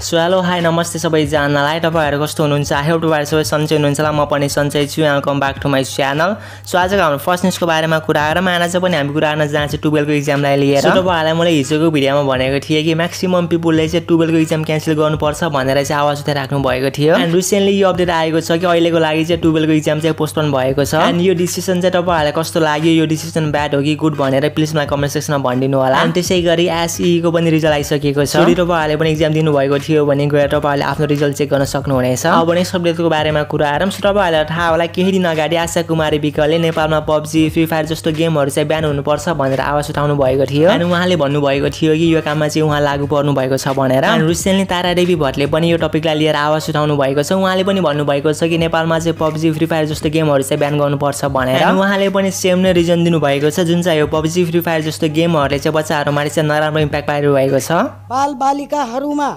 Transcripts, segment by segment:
So hello hi नमस्ते सबैजनालाई तपाईँहरू कस्तो हुनुहुन्छ? आई होप तपाईँहरू सबै सन्चै हुनुहुन्छ होला। म पनि सन्चै छु। Welcome back to my channel so आजको हाम्रो फर्स्ट न्युजको बारेमा कुरा गरेर आज पनि हामी कुरा गर्न जान्छ टुवेल्भको इक्जामलाई लिएर। तपाईँहरूलाई मैले हिजोको भिडियोमा भनेको थिएँ कि म्याक्सिमम् पिपुलले चाहिँ टुवेल्भको इक्जाम क्यान्सल गर्नुपर्छ भनेर चाहिँ आवाज उठाइराख्नु भएको थियो। एन्ड रिसेन्टली यो अपडेट आएको छ कि अहिलेको लागि चाहिँ टुवेल्भको इक्जाम चाहिँ पोस्टपोन भएको छ। एन्ड यो डिसिसन चाहिँ तपाईँहरूलाई कस्तो लाग्यो? यो डिसिसन ब्याड हो कि गुड भनेर प्लिज मलाई कमेन्ट सेक्सनमा भनिदिनु होला। अनि त्यसै गरी एसईको पनि रिजल्ट आइसकेको छ। तपाईँहरूले पनि इक्जाम दिनुभएको थियो। थियो भने गएर तपाईँहरूले आफ्नो रिजल्ट चेक गर्न सक्नुहुनेछ। अब नेक्स्ट अपडेटको बारेमा कुरा आरम तपाईँहरूलाई थाहा होला केही दिन अगाडि आशा कुमारी विकले नेपालमा पब्जी फ्री फायर जस्तो गेमहरू चाहिँ बिहान हुनुपर्छ भनेर आवाज उठाउनु भएको थियो। अनि उहाँले भन्नुभएको थियो कि यो काममा चाहिँ उहाँ लागू पर्नु भएको छ भनेर। अनि रिसेन्टली तारा देवी भट्टले पनि यो टपिकलाई लिएर आवाज उठाउनु भएको छ। उहाँले पनि भन्नुभएको छ कि नेपालमा चाहिँ पब्जी फ्री फायर जस्तो गेमहरू चाहिँ बिहान गर्नुपर्छ भनेर। उहाँले पनि सेम नै रिजन दिनुभएको छ जुन चाहिँ यो पब्जी फ्री फायर जस्तो गेमहरूले चाहिँ बच्चाहरूमाथि चाहिँ नराम्रो इम्प्याक्ट पारिरहेको छ। बाल बालिकाहरूमा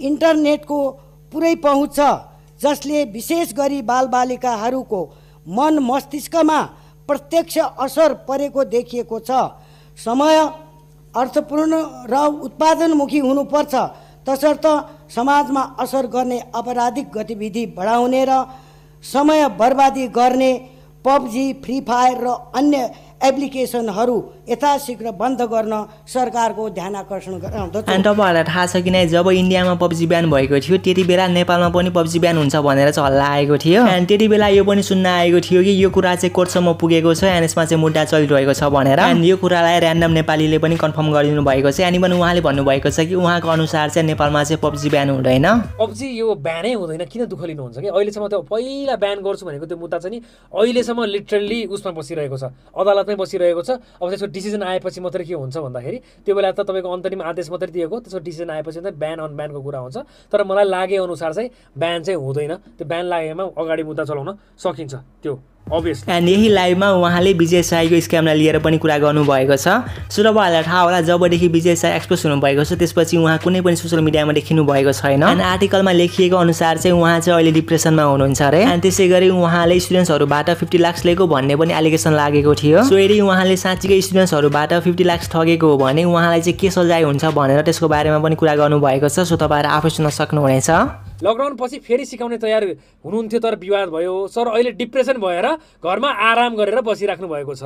इन्टरनेटको पुरै पहुँच छ जसले विशेष गरी बालबालिकाहरूको मन मस्तिष्कमा प्रत्यक्ष असर परेको देखिएको छ। समय अर्थपूर्ण र उत्पादनमुखी हुनुपर्छ। तसर्थ समाजमा असर गर्ने अपराधिक गतिविधि बढाउने र समय बर्बादी गर्ने पब्जी फ्री फायर र अन्य एप्लिकेसनहरू यथाशीघ्र बन्द गर्न सरकारको ध्यान आकर्षण गराउँदछ अनि तपाईँहरूलाई थाहा छ कि नै जब इन्डियामा पब्जी बिहान भएको थियो त्यति बेला नेपालमा पनि पब्जी बिहान हुन्छ भनेर चाहिँ हल्ला आएको थियो। अनि त्यति बेला यो पनि सुन्न आएको थियो कि यो कुरा चाहिँ कोर्टसम्म पुगेको छ अनि यसमा चाहिँ मुद्दा चलिरहेको छ भनेर। अनि यो कुरालाई ऱ्यान्डम नेपालीले पनि कन्फर्म गरिदिनु भएको छ। अनि पनि उहाँले भन्नुभएको छ कि उहाँको अनुसार चाहिँ नेपालमा चाहिँ पब्जी बिहान हुँदैन। पब्जी यो बिहानै हुँदैन किन दुःख लिनुहुन्छ कि? अहिलेसम्म त पहिला बिहान गर्छु भनेको त्यो मुद्दा चाहिँ नि अहिलेसम्म लिटरल्ली उसमा बसिरहेको छ। अदालत नै बसिरहेको छ। अब त्यसको डिसिजन आएपछि मात्रै के हुन्छ भन्दाखेरि त्यो बेला त तपाईँको अन्तरिम आदेश मात्रै दिएको त्यसको डिसिजन आएपछि त बिहान अन बिहानको कुरा हुन्छ। तर मलाई लागे अनुसार चाहिँ बिहान चाहिँ हुँदैन। त्यो बिहान लागेमा अगाडि मुद्दा चलाउन सकिन्छ। त्यो एन्ड यही लाइभमा उहाँले विजय साईको स्क्यामलाई लिएर पनि कुरा गर्नुभएको छ। सो तपाईँहरूलाई थाहा होला जबदेखि विजय साई एक्सपोज हुनुभएको छ त्यसपछि उहाँ कुनै पनि सोसियल मिडियामा देखिनु भएको छैन। एन्ड आर्टिकलमा लेखिएको अनुसार चाहिँ उहाँ चाहिँ अहिले डिप्रेसनमा हुनुहुन्छ अरे। एन्ड त्यसै गरी उहाँले स्टुडेन्ट्सहरूबाट फिफ्टी लाक्स लिएको भन्ने पनि एलिगेसन लागेको थियो। सो यदि उहाँले साँच्चीकै स्टुडेन्ट्सहरूबाट फिफ्टी लाक्स ठगेको हो भने उहाँलाई चाहिँ के सजाय हुन्छ भनेर त्यसको बारेमा पनि कुरा गर्नुभएको छ। सो तपाईँहरू आफै सुन्न सक्नुहुनेछ। लकडाउन पछि फेरि सिकाउने तयार हुनुहुन्थ्यो तर विवाद भयो। सर अहिले डिप्रेसन भएर घरमा आराम गरेर बसिराख्नु भएको छ।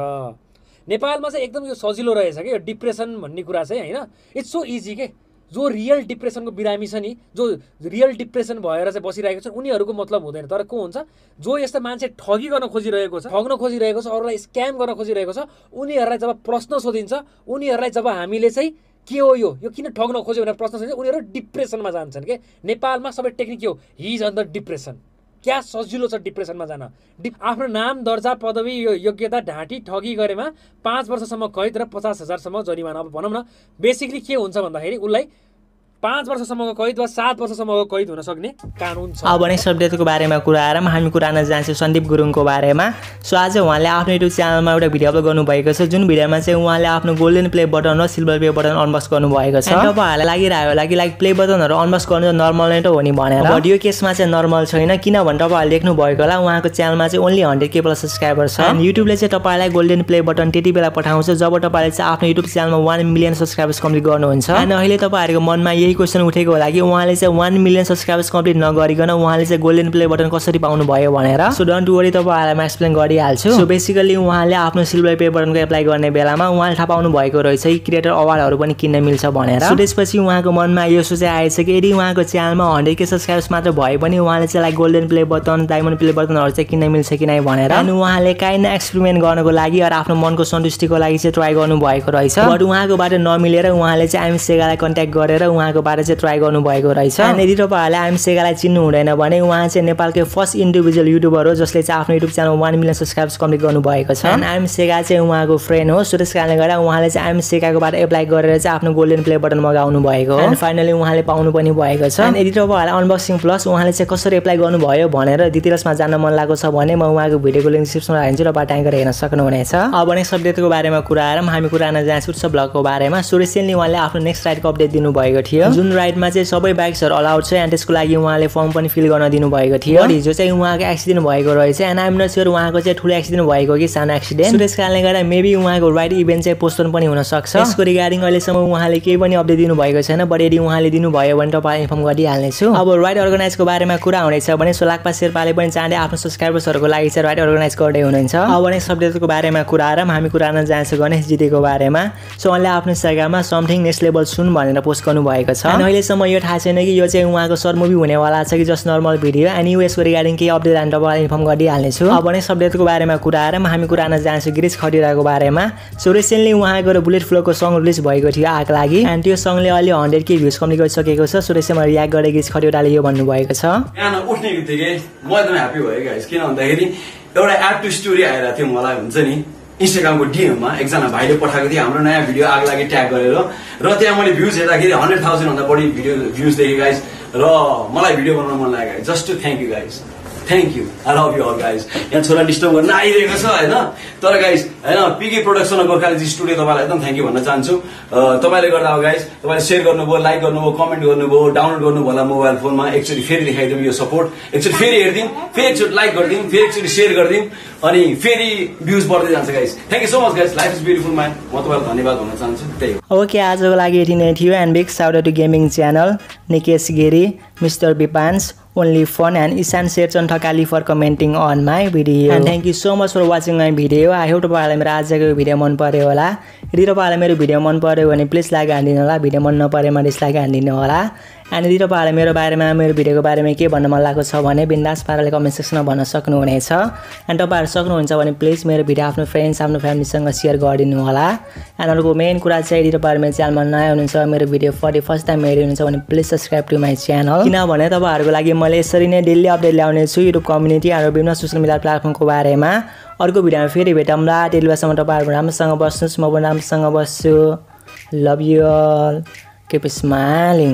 नेपालमा चाहिँ एकदम यो सजिलो रहेछ कि? यो डिप्रेसन भन्ने कुरा चाहिँ होइन। इट्स सो इजी के? जो रियल डिप्रेसनको बिरामी छ नि जो रियल डिप्रेसन भएर चाहिँ बसिरहेको छ उनीहरूको मतलब हुँदैन। तर को हुन्छ? जो यस्तो मान्छे ठगी गर्न खोजिरहेको छ ठग्न खोजिरहेको छ अरूलाई स्क्याम गर्न खोजिरहेको छ उनीहरूलाई जब प्रश्न सोधिन्छ उनीहरूलाई जब हामीले चाहिँ के हो यो? यो किन ठग्न खोज्यो भनेर प्रश्न सोध्छ उनीहरू डिप्रेसनमा जान्छन् कि? नेपालमा सबै टेक्निक के हो? हिज अन्डर डिप्रेसन क्या सजिलो छ डिप्रेसनमा जान? डिप आफ्नो नाम दर्जा पदवी यो योग्यता ढाँटी ठगी गरेमा पाँच वर्षसम्म कैद र पचास हजारसम्म जरिमाना। अब भनौँ न बेसिकली के हुन्छ भन्दाखेरि उसलाई पाँच वर्षसम्मको कैद वा सात वर्षसम्मको कैद हुन सक्ने कानुन छ। अब नेक्स्ट अपडेटको बारेमा कुरा आएर हामी कुरा जान्छौँ सन्दीप गुरुङको बारेमा। सो आज उहाँले आफ्नो युट्युब च्यानलमा एउटा भिडियो अपलोड गर्नुभएको छ जुन भिडियोमा चाहिँ उहाँले आफ्नो गोल्डन प्ले बटन र सिल्भर प्ले बटन अनबक्स गर्नुभएको छ। तपाईँहरूलाई लागिरहेको होला कि लाइक प्ले बटनहरू अनबक्स गर्नु त नर्मल नै त हो नि भनेर। बट यो केसमा चाहिँ नर्मल छैन किनभने तपाईँहरूले देख्नु भएको होला उहाँको च्यानलमा चाहिँ only hundred K plus subscriber छ। युट्युबले चाहिँ तपाईँलाई गोल्डन प्ले बटन त्यति बेला पठाउँछ जब तपाईँले चाहिँ आफ्नो युट्युब च्यानलमा वान मिलियन सब्सक्राइबर्स कम्प्लिट गर्नुहुन्छ। अनि अहिले तपाईँहरूको मनमा यही क्वेसन उठेको होला कि उहाँले चाहिँ वान मिलियन सब्सक्राइबर्स कम्प्लिट नगरिकन उहाँले चाहिँ गोल्डन प्ले बटन कसरी पाउनु भयो भनेर। सो डोन्ट वरी तपाईँहरूलाई म एक्सप्लेन गरिहाल्छु। सो बेसिकली उहाँले आफ्नो सिल्भर प्ले बटनको एप्लाई गर्ने बेलामा उहाँले थाहा पाउनु भएको रहेछ कि क्रिएटर अवार्डहरू पनि किन्न मिल्छ भनेर। त्यसपछि उहाँको मनमा यो सोचाइ आएछ कि यदि उहाँको च्यानलमा हन्ड्रेड के सब्सक्राइबर्स मात्र भए पनि उहाँले चाहिँ like golden play button diamond play बटनहरू चाहिँ किन्न मिल्छ कि नै भनेर। अनि उहाँले काहीँ एक्सपेरिमेन्ट गर्नको लागि अरू आफ्नो मनको सन्तुष्टिको लागि चाहिँ ट्राई गर्नु भएको रहेछ। बट उहाँको बाटो नमिलेर उहाँले चाहिँ आइएम सेगालाई कन्ट्याक्ट गरेर उहाँको बाटो चाहिँ ट्राई गर्नुभएको रहेछ। यदि तपाईँहरूले आइम सेगालाई चिन्नु हुँदैन भने उहाँ चाहिँ नेपालकै फर्स्ट इन्डिभिजुअल युट्युबर हो जसले चाहिँ आफ्नो YouTube channel one million subscribes complete गर्नुभएको छ। आइम सेगा चाहिँ उहाँको फ्रेन्ड हो सो त्यस कारणले गर्दा उहाँले चाहिँ आइम सेगाको बाटो एप्लाई गरेर चाहिँ आफ्नो गोल्डन प्ले बटन मगाउनु भएको। हो फाइनली उहाँले पाउनु पनि भएको छ। यदि तपाईँहरूलाई अनबक्सिङ प्लस उहाँले चाहिँ कसरी एप्लाई गर्नुभयो भनेर डिटेल्समा जान्न मन लागेको छ भने म उहाँको भिडियोको लिङ्क डिस्क्रिप्सनमा राखिदिन्छु र बाटाइ गरेर हेर्न सक्नुहुनेछ। अब नेक्स्ट अपडेटको बारेमा कुरा आएर हामी कुरा जान्छौँ ब्लगको बारेमा। सो रिसेन्टली उहाँले आफ्नो नेक्स्ट राइडको अपडेट दिनुभएको थियो। थियो जुन राइडमा चाहिँ सबै बाइक्सहरू अलाउड छ एन्ड त्यसको लागि उहाँले फर्म पनि फिल गर्न दिनुभएको थियो। हिजो चाहिँ उहाँको एक्सिडेन्ट भएको रहेछ एन्ड आइम नट स्योर उहाँको चाहिँ ठुलो एक्सिडेन्ट भएको कि सानो एक्सिडेन्ट त्यस कारणले गर्दा मेबी उहाँको राइड इभेन्ट चाहिँ पोस्टपोन पनि हुनसक्छ। यसको रिगार्डिङ अहिलेसम्म उहाँले केही पनि अपडेट दिनुभएको छैन बट यदि उहाँले दिनुभयो भने तपाईँ इन्फर्म गरिहाल्नेछु। अब राइड अर्गनाइजको बारेमा कुरा हुनेछ भने सोलाक्पा शेर्पाले पनि चाँडै आफ्नो सब्सक्राइबर्सहरूको लागि चाहिँ राइड अर्गनाइज गर्दै हुनुहुन्छ। अब नेक्स्ट अपडेटको बारेमा कुरा आएर हामी कुरा जान्छौँ गणेश जितेको बारेमा। सो उहाँले आफ्नो इन्स्टाग्राममा समथिङ नेक्स्ट लेभल सुन भनेर पोस्ट गर्नुभएको छ। अनि अहिलेसम्म यो थाहा छैन कि यो चाहिँ उहाँको सर्ट मुभी हुनेवाला छ कि जस्ट नर्मल भिडियो। अनि यसको रिगार्डिङ केही अपडेट अनि तपाईँलाई इन्फर्म गरिहाल्नेछु। अब नेक्स्ट अपडेटको बारेमा कुरा आएर हामी कुरा गर्न जान्छौँ गिरिस खटिराको बारेमा। सो रिसेन्टली उहाँको बुलेट फ्लोको सङ्ग रिलिज भएको थियो आएको लागि एन्ड त्यो सङ्गले अहिले हन्ड्रेड के भ्युज कम्प्लिट गरिसकेको छ। सो त्यसैमा रियाक्ट गरेर गिरिस खटिराले यो भन्नुभएको छ। उठ्ने बित्तिकै म एकदम ह्याप्पी भयो किन भन्दाखेरि एउटा एप टु स्टोरी आइरहेको थियो मलाई हुन्छ नि। इन्स्टाग्रामको डिएममा एकजना भाइले पठाएको थियो हाम्रो नयाँ भिडियो आग लागि ट्याग गरेर। र त्यहाँ मैले भ्युज हेर्दाखेरि हन्ड्रेड थाउजन्डभन्दा बढी भिडियो भ्युज देखेँ गाइस र मलाई भिडियो बनाउन मन लाग्यो just to thank you guys thank you I love you all guys यहाँ छोरा डिस्टर्ब गर्न आइरहेको छ होइन? तर गाइज होइन पिके प्रोडक्सन गोर्खाली स्टुडियो तपाईँलाई एकदम थ्याङ्क यू भन्न चाहन्छु। तपाईँले गर्दा अब गाइज तपाईँले सेयर गर्नुभयो लाइक गर्नुभयो कमेन्ट गर्नुभयो डाउनलोड गर्नुभयो होला मोबाइल फोनमा एकचोटि फेरि देखाइदिउँ यो सपोर्ट एकचोटि फेरि हेरिदिउँ फेरि एकचोटि लाइक गरिदिउँ फेरि एकचोटि सेयर गरिदिउँ अनि फेरि भ्युज बढ्दै जान्छ guys thank you so much guys life is beautiful man म तपाईँलाई धन्यवाद भन्न चाहन्छु। त्यही हो। ओके आजको लागि यति नै थियो and big shout to gaming channel Nikesh Giri mister Bipans only fun and Isan Sherchan Thakali for commenting on my video thank you so much for watching my video hope तपाईँहरूलाई मेरो आजको video मन पऱ्यो होला। यदि तपाईँहरूलाई मेरो video मन पऱ्यो भने प्लिज लाइक हानिदिनु होला भिडियो मन नपरेमा डिसलाइक हानिदिनु होला एन्ड यदि तपाईँहरूलाई मेरो बारेमा मेरो भिडियोको बारेमा के भन्न मन लागेको छ भने बिन्दास पाराले कमेन्ट सेक्सनमा भन्न सक्नुहुनेछ एन्ड तपाईँहरू सक्नुहुन्छ भने प्लिज मेरो भिडियो आफ्नो फ्रेन्ड्स आफ्नो फ्यामिलीसँग सेयर गरिदिनु होला एन्ड अर्को मेन कुरा चाहिँ यदि तपाईँहरू मेरो च्यानलमा नयाँ हुनुहुन्छ मेरो भिडियो फर फर्स्ट टाइम हेरिनुहुन्छ भने please subscribe to my channel किनभने तपाईँहरूको लागि मैले यसरी नै डेली अपडेट ल्याउने छु युट्युब कम्युनिटी र विभिन्न सोसियल मिडिया प्लेटफर्मको बारेमा अर्को भिडियोमा फेरि भेटौँला त्यति बेलासम्म तपाईँहरू राम्रोसँग बस्नुहोस् म पनि राम्रोसँग बस्छु। Love you all keep smiling